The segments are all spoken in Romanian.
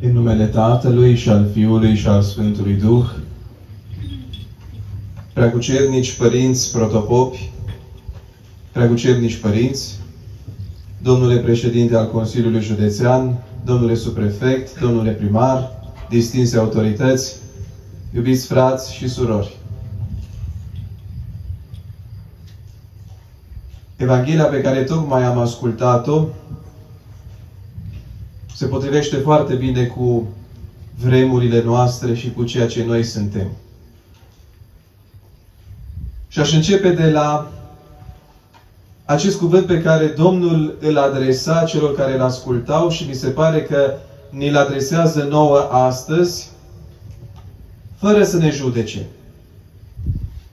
În numele Tatălui și al Fiului și al Sfântului Duh, preacucernici părinți protopopi, preacucernici părinți, domnule președinte al Consiliului Județean, domnule subprefect, domnule primar, distinse autorități, iubiți frați și surori. Evanghelia pe care tocmai am ascultat-o se potrivește foarte bine cu vremurile noastre și cu ceea ce noi suntem. Și aș începe de la acest cuvânt pe care Domnul îl adresa celor care îl ascultau și mi se pare că ni-l adresează nouă astăzi, fără să ne judece.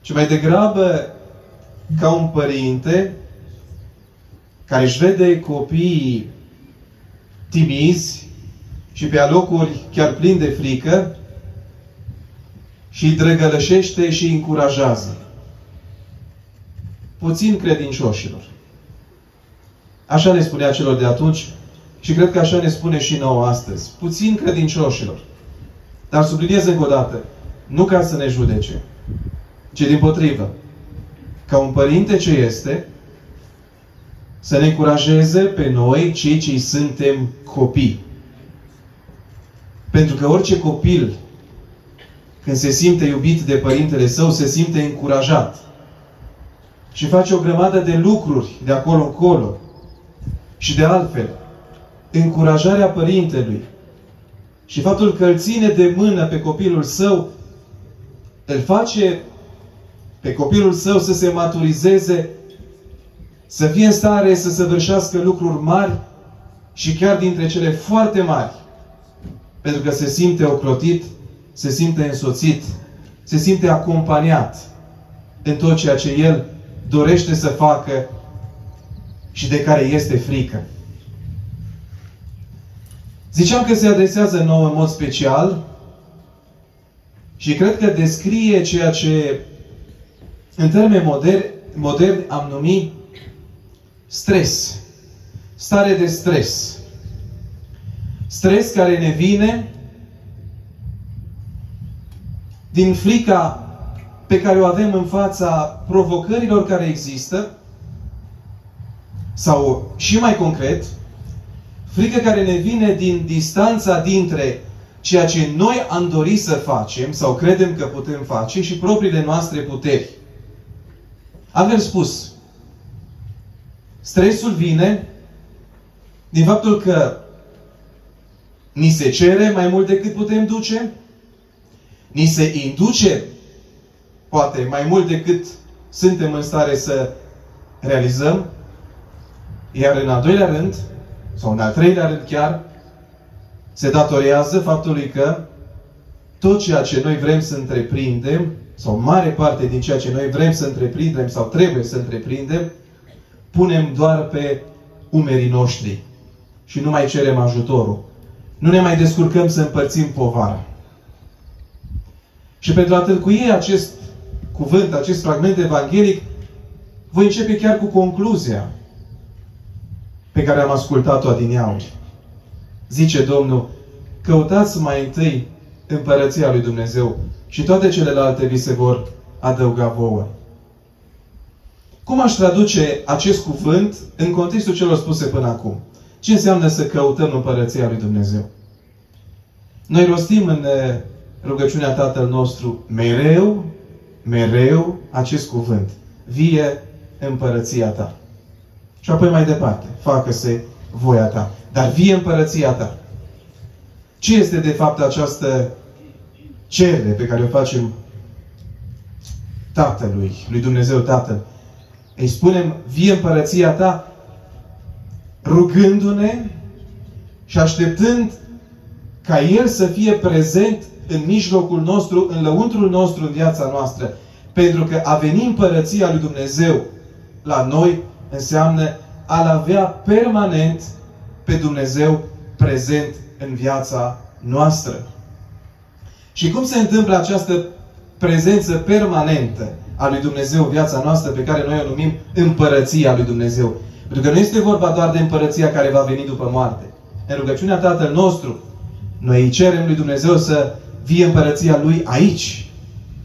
Ci mai degrabă ca un părinte care își vede copiii timizi și pe alocuri chiar plini de frică și îi drăgălășește și îi încurajează. Puțin credincioșilor. Așa ne spunea celor de atunci și cred că așa ne spune și nouă astăzi. Puțin credincioșilor. Dar subliniez încă o dată, nu ca să ne judece, ci din potrivă. Ca un părinte ce este, să ne încurajeze pe noi, cei ce suntem copii. Pentru că orice copil, când se simte iubit de părintele său, se simte încurajat. Și face o grămadă de lucruri de acolo încolo. Și de altfel, încurajarea părintelui și faptul că îl ține de mână pe copilul său, îl face pe copilul său să se maturizeze să fie în stare să săvârșească lucruri mari și chiar dintre cele foarte mari. Pentru că se simte ocrotit, se simte însoțit, se simte acompaniat în tot ceea ce el dorește să facă și de care este frică. Ziceam că se adresează nouă în mod special și cred că descrie ceea ce în termeni moderni, moderni am numit Stres. Stare de stres. Stres care ne vine din frica pe care o avem în fața provocărilor care există, sau și mai concret, frică care ne vine din distanța dintre ceea ce noi am dorit să facem sau credem că putem face și propriile noastre puteri. Avem spus, Stresul vine din faptul că ni se cere mai mult decât putem duce, ni se induce poate mai mult decât suntem în stare să realizăm, iar în al doilea rând, sau în al treilea rând chiar, se datorează faptului că tot ceea ce noi vrem să întreprindem, sau mare parte din ceea ce noi vrem să întreprindem sau trebuie să întreprindem, punem doar pe umerii noștri și nu mai cerem ajutorul. Nu ne mai descurcăm să împărțim povara. Și pentru a tâlcui acest cuvânt, acest fragment evanghelic, voi începe chiar cu concluzia pe care am ascultat-o adineauri. Zice Domnul, căutați mai întâi împărăția lui Dumnezeu și toate celelalte vi se vor adăuga vouă. Cum aș traduce acest cuvânt în contextul celor spuse până acum? Ce înseamnă să căutăm împărăția lui Dumnezeu? Noi rostim în eh, rugăciunea Tatăl nostru mereu, mereu acest cuvânt. Vie împărăția ta. Și apoi mai departe, facă-se voia ta. Dar vie împărăția ta. Ce este de fapt această cerere pe care o facem Tatălui, lui Dumnezeu Tatăl? Îi spunem, vie împărăția ta, rugându-ne și așteptând ca El să fie prezent în mijlocul nostru, în lăuntrul nostru, în viața noastră. Pentru că a veni împărăția lui Dumnezeu la noi înseamnă a-L avea permanent pe Dumnezeu prezent în viața noastră. Și cum se întâmplă această prezență permanentă? A lui Dumnezeu viața noastră pe care noi o numim împărăția lui Dumnezeu. Pentru că nu este vorba doar de împărăția care va veni după moarte. În rugăciunea Tatăl nostru Noi îi cerem lui Dumnezeu să vie împărăția Lui aici,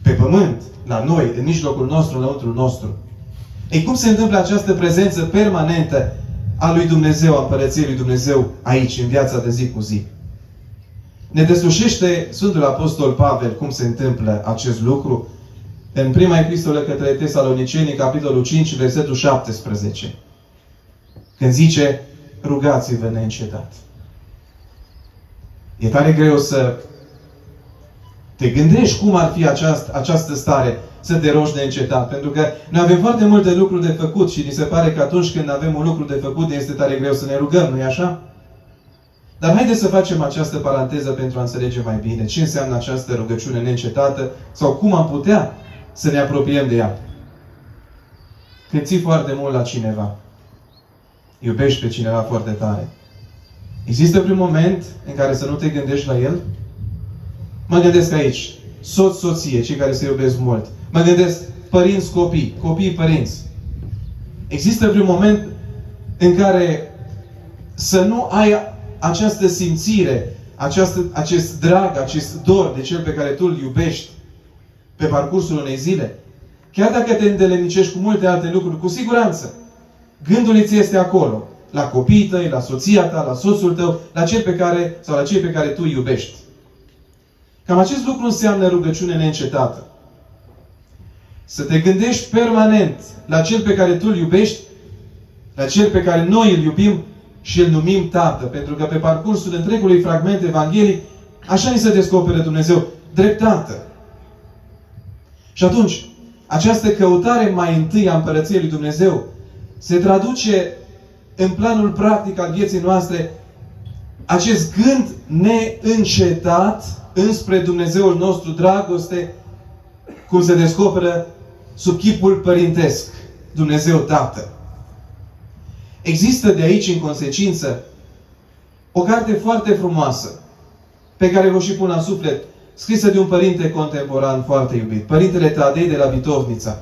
pe pământ, la noi, în mijlocul nostru, înăuntru nostru. Ei, cum se întâmplă această prezență permanentă a lui Dumnezeu, a împărăției lui Dumnezeu aici, în viața de zi cu zi? Ne deslușește Sfântul Apostol Pavel cum se întâmplă acest lucru în prima epistolă către Tesalonicenii, capitolul 5, versetul 17. Când zice, rugați-vă neîncetat. E tare greu să te gândești cum ar fi această, această stare să te rogi neîncetat. Pentru că noi avem foarte multe lucruri de făcut și ni se pare că atunci când avem un lucru de făcut, ne este tare greu să ne rugăm, nu-i așa? Dar haideți să facem această paranteză pentru a înțelege mai bine ce înseamnă această rugăciune neîncetată sau cum am putea să ne apropiem de ea. Când ții foarte mult la cineva, iubești pe cineva foarte tare, există prin moment în care să nu te gândești la el? Mă gândesc aici, soț, soție, cei care se iubesc mult. Mă gândesc părinți, copii, copii, părinți. Există prin moment în care să nu ai această simțire, această, acest drag, acest dor de cel pe care tu îl iubești pe parcursul unei zile. Chiar dacă te îndelenicești cu multe alte lucruri, cu siguranță, gândul îți este acolo. La copiii tăi, la soția ta, la soțul tău, la cel pe care, sau la cei pe care tu îi iubești. Cam acest lucru înseamnă rugăciune neîncetată. Să te gândești permanent la cel pe care tu îl iubești, la cel pe care noi îl iubim și îl numim Tată. Pentru că pe parcursul întregului fragment evanghelic, așa ni se descoperă Dumnezeu, drept Tată. Și atunci, această căutare mai întâi a Împărăției lui Dumnezeu se traduce în planul practic al vieții noastre acest gând neîncetat înspre Dumnezeul nostru, dragoste, cum se descoperă sub chipul părintesc, Dumnezeu Tată. Există de aici, în consecință, o carte foarte frumoasă, pe care vă și pun la suflet, scrisă de un părinte contemporan foarte iubit, Părintele Tadei de la Vitovnița.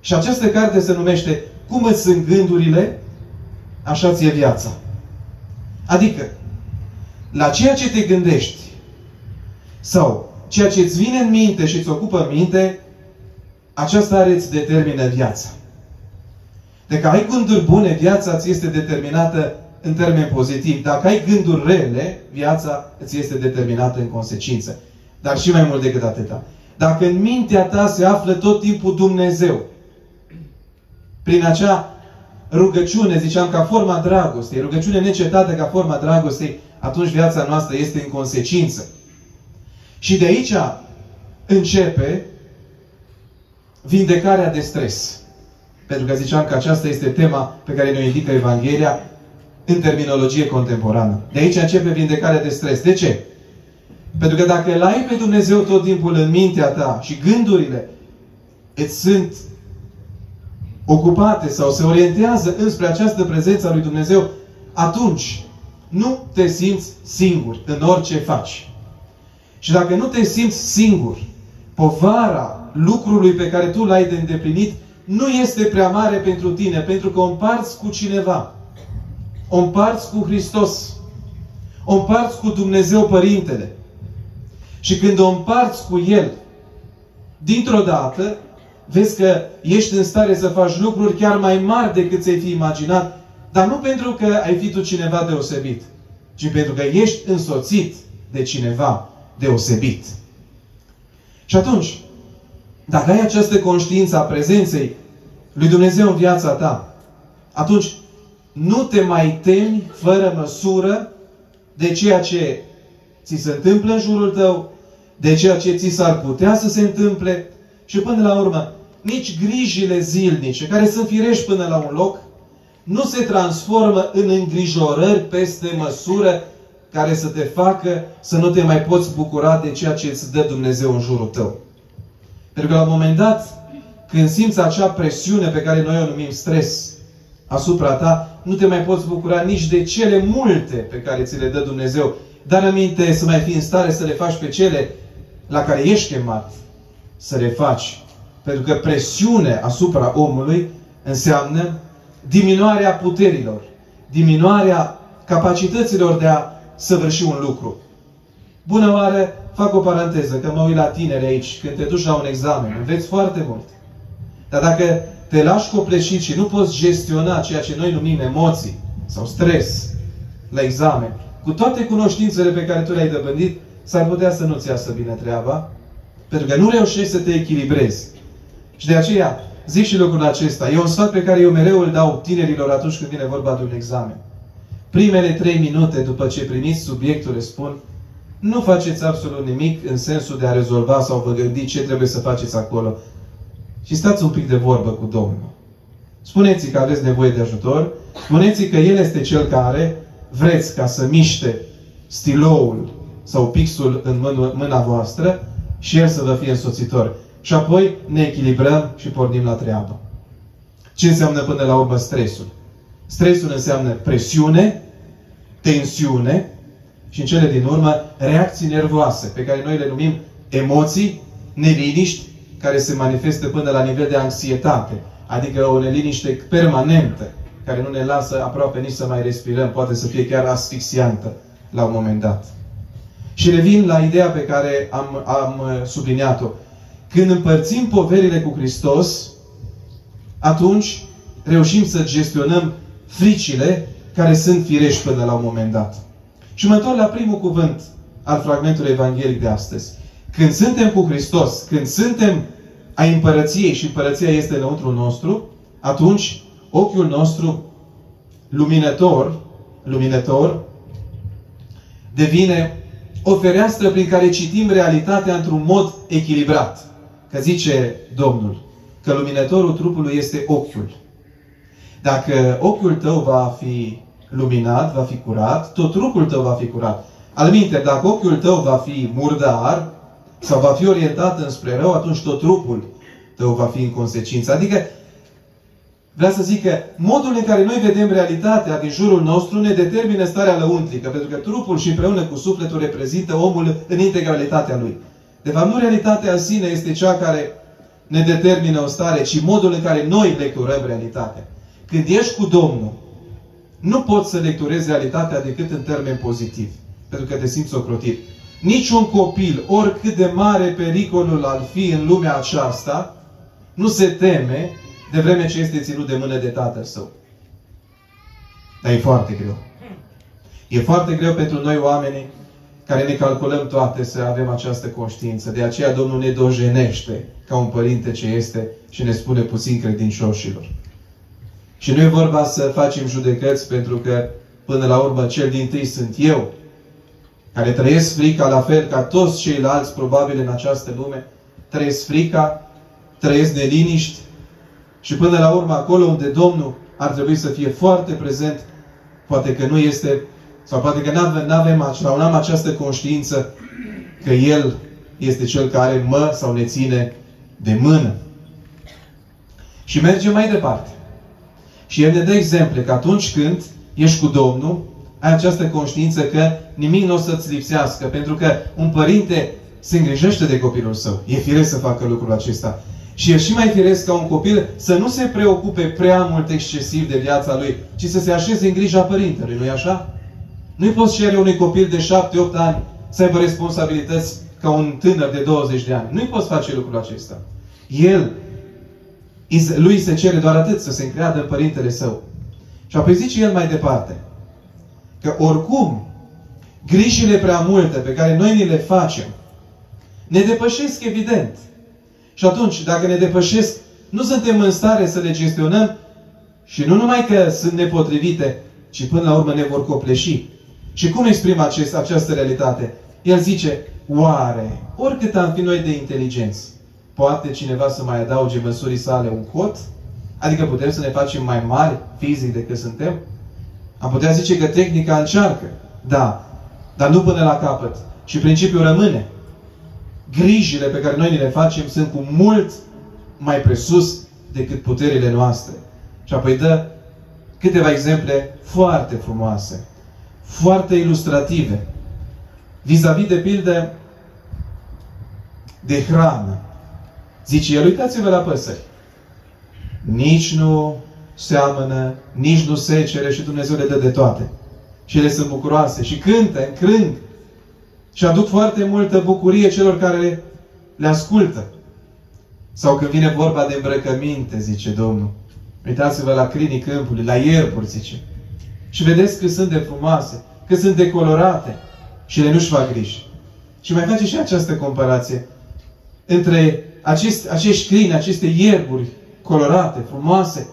Și această carte se numește Cum îți sunt gândurile, așa ți-e viața. Adică, la ceea ce te gândești sau ceea ce îți vine în minte și îți ocupă minte, aceasta are îți determină viața. Dacă ai gânduri bune, viața ți este determinată în termeni pozitiv. Dacă ai gânduri rele, viața îți este determinată în consecință. Dar și mai mult decât atâta. Dacă în mintea ta se află tot timpul Dumnezeu, prin acea rugăciune, ziceam, ca forma dragostei, rugăciune necetată ca forma dragostei, atunci viața noastră este în consecință. Și de aici începe vindecarea de stres. Pentru că ziceam că aceasta este tema pe care ne indică Evanghelia în terminologie contemporană. De aici începe vindecarea de stres. De ce? Pentru că dacă îl ai pe Dumnezeu tot timpul în mintea ta și gândurile îți sunt ocupate sau se orientează înspre această prezență a lui Dumnezeu, atunci nu te simți singur în orice faci. Și dacă nu te simți singur, povara lucrului pe care tu l-ai de îndeplinit nu este prea mare pentru tine, pentru că o împarți cu cineva. O împarți cu Hristos. O împarți cu Dumnezeu Părintele. Și când o împarți cu El, dintr-o dată, vezi că ești în stare să faci lucruri chiar mai mari decât ți-ai fi imaginat, dar nu pentru că ai fi tu cineva deosebit, ci pentru că ești însoțit de cineva deosebit. Și atunci, dacă ai această conștiință a prezenței lui Dumnezeu în viața ta, atunci nu te mai temi fără măsură de ceea ce ți se întâmplă în jurul tău, de ceea ce ți s-ar putea să se întâmple și până la urmă, nici grijile zilnice, care sunt firești până la un loc, nu se transformă în îngrijorări peste măsură care să te facă să nu te mai poți bucura de ceea ce îți dă Dumnezeu în jurul tău. Pentru că la un moment dat, când simți acea presiune pe care noi o numim stres asupra ta, nu te mai poți bucura nici de cele multe pe care ți le dă Dumnezeu. Dar aminte să mai fii în stare să le faci pe cele la care ești chemat să le faci. Pentru că presiune asupra omului înseamnă diminuarea puterilor, diminuarea capacităților de a săvârși un lucru. Bună oară, fac o paranteză, că mă uit la tineri aici, când te duci la un examen, înveți foarte mult. Dar dacă te lași copleșit și nu poți gestiona ceea ce noi numim emoții sau stres la examen, cu toate cunoștințele pe care tu le-ai dobândit, s-ar putea să nu-ți iasă bine treaba, pentru că nu reușești să te echilibrezi. Și de aceea, zic și lucrul acesta. E un sfat pe care eu mereu îl dau tinerilor atunci când vine vorba de un examen. Primele trei minute după ce primiți subiectul, le spun, nu faceți absolut nimic în sensul de a rezolva sau vă gândi ce trebuie să faceți acolo. Și stați un pic de vorbă cu Domnul. Spuneți că aveți nevoie de ajutor. Spuneți că El este Cel care vreți ca să miște stiloul sau pixul în mâna voastră și El să vă fie însoțitor. Și apoi ne echilibrăm și pornim la treabă. Ce înseamnă până la urmă stresul? Stresul înseamnă presiune, tensiune și în cele din urmă reacții nervoase, pe care noi le numim emoții, neliniști, care se manifestă până la nivel de anxietate, adică o neliniște permanentă, care nu ne lasă aproape nici să mai respirăm, poate să fie chiar asfixiantă la un moment dat. Și revin la ideea pe care am, am subliniat-o. Când împărțim poverile cu Hristos, atunci reușim să gestionăm fricile care sunt firești până la un moment dat. Și mă întorc la primul cuvânt al fragmentului evanghelic de astăzi. Când suntem cu Hristos, când suntem a împărăției și împărăția este înăuntru nostru, atunci ochiul nostru luminător, luminător, devine o fereastră prin care citim realitatea într-un mod echilibrat. Că zice Domnul că luminătorul trupului este ochiul. Dacă ochiul tău va fi luminat, va fi curat, tot trupul tău va fi curat. Al minte, dacă ochiul tău va fi murdar sau va fi orientat înspre rău, atunci tot trupul tău va fi în consecință. Adică, vreau să zic că modul în care noi vedem realitatea din jurul nostru ne determină starea lăuntrică, pentru că trupul și împreună cu sufletul reprezintă omul în integralitatea lui. De fapt, nu realitatea în sine este cea care ne determină o stare, ci modul în care noi lecturăm realitatea. Când ești cu Domnul, nu poți să lecturezi realitatea decât în termeni pozitivi, pentru că te simți ocrotit. Niciun copil, oricât de mare pericolul al fi în lumea aceasta, nu se teme de vreme ce este ținut de mână de tatăl său. Dar e foarte greu. E foarte greu pentru noi oamenii care ne calculăm toate să avem această conștiință. De aceea Domnul ne dojenește ca un părinte ce este și ne spune puțin credincioșilor. Și nu e vorba să facem judecăți pentru că până la urmă cel din tâi sunt eu, care trăiesc frica la fel ca toți ceilalți probabil în această lume, trăiesc frica, trăiesc neliniști și până la urmă acolo unde Domnul ar trebui să fie foarte prezent, poate că nu este, sau poate că nu avem, avem sau nu am această conștiință că El este Cel care mă sau ne ține de mână. Și mergem mai departe. Și El ne dă exemple că atunci când ești cu Domnul, ai această conștiință că nimic nu o să-ți lipsească, pentru că un părinte se îngrijește de copilul său. E firesc să facă lucrul acesta. Și e și mai firesc ca un copil să nu se preocupe prea mult excesiv de viața lui, ci să se așeze în grija părintelui, nu-i așa? Nu-i poți cere unui copil de 7-8 ani să aibă responsabilități ca un tânăr de 20 de ani. Nu-i poți face lucrul acesta. El, lui se cere doar atât, să se încreadă în părintele său. Și apoi zice el mai departe, că oricum, grijile prea multe pe care noi ni le facem, ne depășesc evident. Și atunci, dacă ne depășesc, nu suntem în stare să le gestionăm și nu numai că sunt nepotrivite, ci până la urmă ne vor copleși. Și cum exprimă acest, această realitate? El zice, oare, oricât am fi noi de inteligenți, poate cineva să mai adauge măsurii sale un cot? Adică putem să ne facem mai mari fizic decât suntem? Am putea zice că tehnica încearcă, da, dar nu până la capăt. Și principiul rămâne grijile pe care noi ni le facem sunt cu mult mai presus decât puterile noastre. Și apoi dă câteva exemple foarte frumoase, foarte ilustrative, vis-a-vis de pildă de hrană. Zice el, uitați-vă la păsări. Nici nu seamănă, nici nu secere și Dumnezeu le dă de toate. Și ele sunt bucuroase și cântă în crâng și aduc foarte multă bucurie celor care le ascultă. Sau când vine vorba de îmbrăcăminte, zice Domnul. Uitați-vă la crinii câmpului, la ierburi, zice. Și vedeți că sunt de frumoase, că sunt decolorate și le nu-și fac griji. Și mai face și această comparație între acest, acești crini, aceste ierburi colorate, frumoase,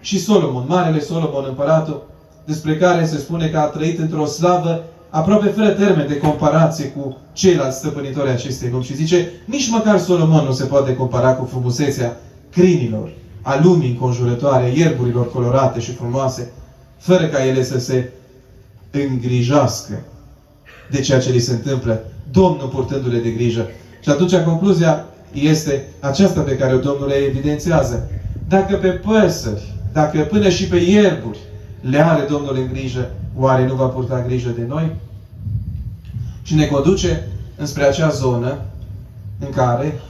și Solomon, Marele Solomon, împăratul, despre care se spune că a trăit într-o slavă aproape fără termen de comparație cu ceilalți stăpânitori acestei lumi. Și zice, nici măcar Solomon nu se poate compara cu frumusețea crinilor, a lumii înconjurătoare, ierburilor colorate și frumoase, fără ca ele să se îngrijească de ceea ce li se întâmplă, Domnul purtându-le de grijă. Și atunci concluzia este aceasta pe care o Domnul le evidențiază. Dacă pe păsări, dacă până și pe ierburi le are Domnul în grijă, oare nu va purta grijă de noi? Și ne conduce înspre acea zonă în care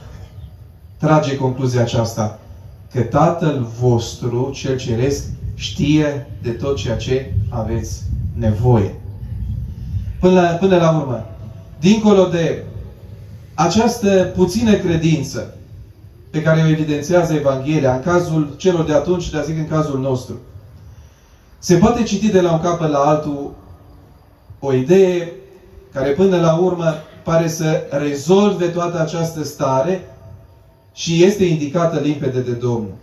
trage concluzia aceasta că Tatăl vostru, cel ceresc, știe de tot ceea ce aveți nevoie. Până la, până la urmă, dincolo de această puțină credință pe care o evidențiază Evanghelia, în cazul celor de atunci, dar zic în cazul nostru, se poate citi de la un capăt la altul o idee care până la urmă pare să rezolve toată această stare și este indicată limpede de Domnul.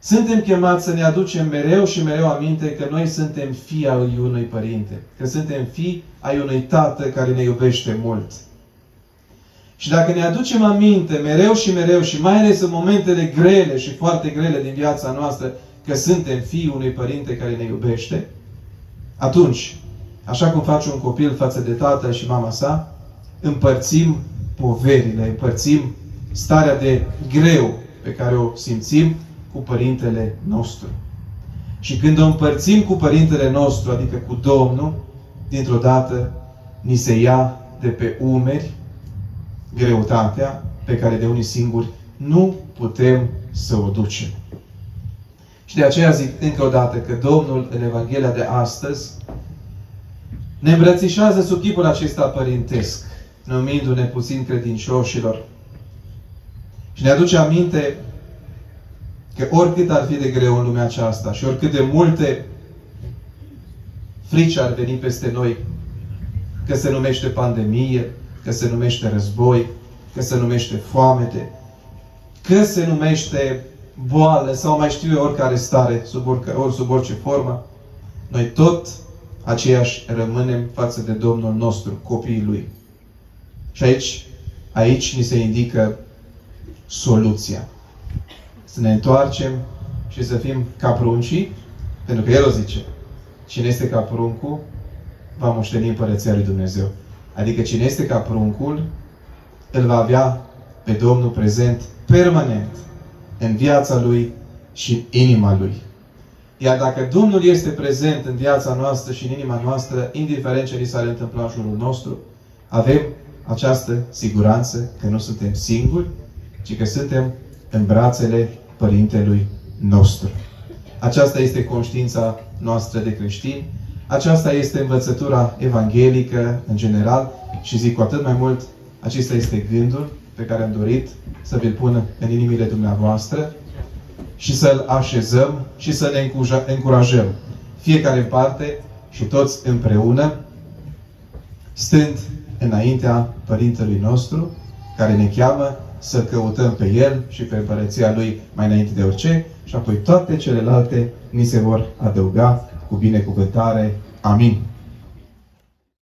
Suntem chemați să ne aducem mereu și mereu aminte că noi suntem fii ai unui părinte, că suntem fii ai unui tată care ne iubește mult. Și dacă ne aducem aminte mereu și mereu și mai ales în momentele grele și foarte grele din viața noastră, că suntem fii unui părinte care ne iubește, atunci, așa cum face un copil față de tatăl și mama sa, împărțim poverile, împărțim starea de greu pe care o simțim cu Părintele nostru. Și când o împărțim cu Părintele nostru, adică cu Domnul, dintr-o dată ni se ia de pe umeri greutatea pe care de unii singuri nu putem să o ducem. Și de aceea zic încă o dată că Domnul în Evanghelia de astăzi ne îmbrățișează sub chipul acesta părintesc, numindu-ne puțin credincioșilor. Și ne aduce aminte că oricât ar fi de greu în lumea aceasta și oricât de multe frici ar veni peste noi, că se numește pandemie, că se numește război, că se numește foamete, că se numește boală sau mai știu eu oricare stare, sub, orice, ori sub orice formă, noi tot aceiași rămânem față de Domnul nostru, copiii Lui. Și aici, aici ni se indică soluția. Să ne întoarcem și să fim ca pruncii, pentru că El o zice. Cine este ca pruncul, va moșteni împărăția lui Dumnezeu. Adică cine este ca pruncul, îl va avea pe Domnul prezent permanent în viața lui și în inima lui. Iar dacă Domnul este prezent în viața noastră și în inima noastră, indiferent ce ni s-ar întâmpla în jurul nostru, avem această siguranță că nu suntem singuri, ci că suntem în brațele Părintelui nostru. Aceasta este conștiința noastră de creștini, aceasta este învățătura evanghelică în general și zic cu atât mai mult, acesta este gândul pe care am dorit să vi-l pun în inimile dumneavoastră și să-l așezăm și să ne încurajăm. Fiecare în parte și toți împreună, stând înaintea Părintelui nostru, care ne cheamă să căutăm pe El și pe împărăția Lui mai înainte de orice și apoi toate celelalte ni se vor adăuga cu binecuvântare. Amin.